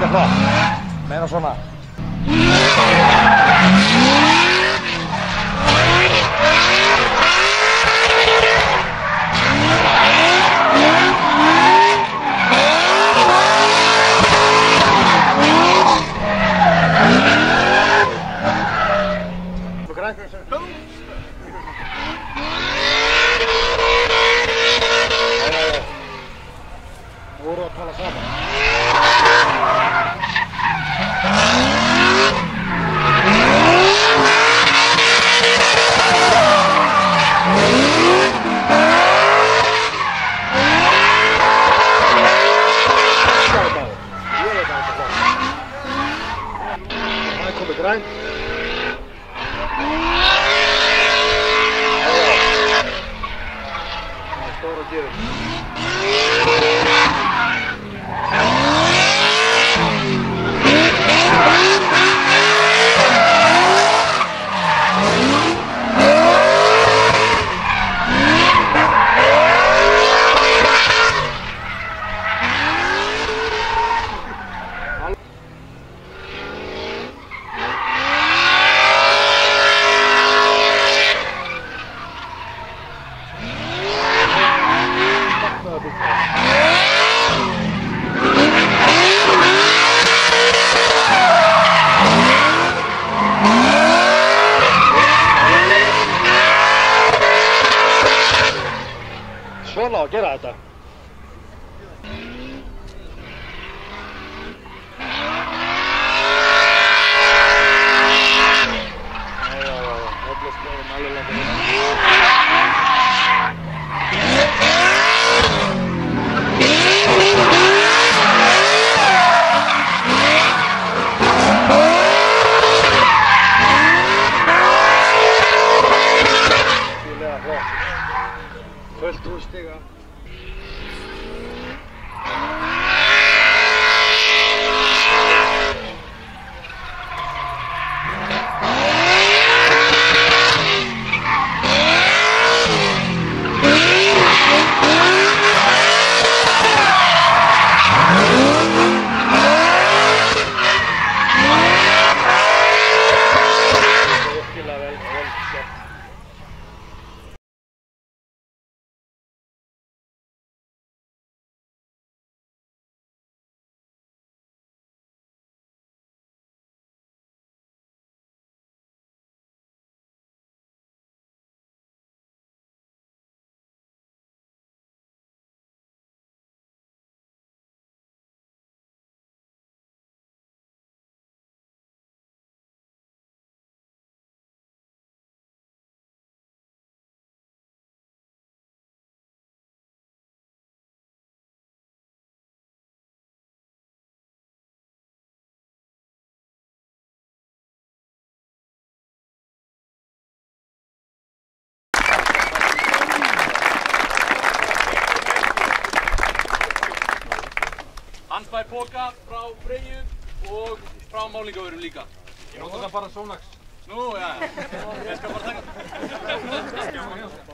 Κεφρό. Με ένα σωμά. Uğur Atalas'a. 49. Að gera þetta. Já, já, fær póka frá Freyju og frá málingavörum líka. Ég nota það bara Sonax. Nú, já, ég skal bara taka. Þá